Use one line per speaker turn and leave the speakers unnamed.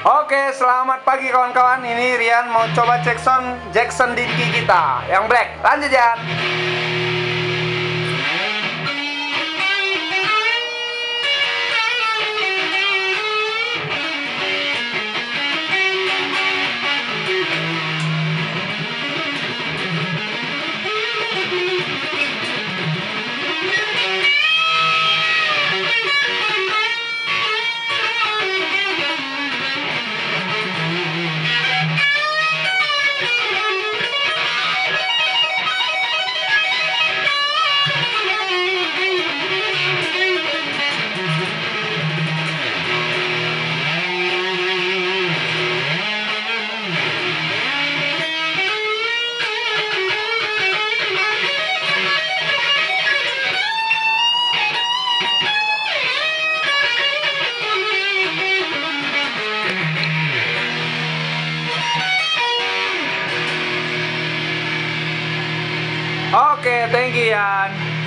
Oke, selamat pagi kawan-kawan. Ini Rian mau coba Jackson Jackson Dinky kita yang black. Lanjut ya. Oke, thank you Yan.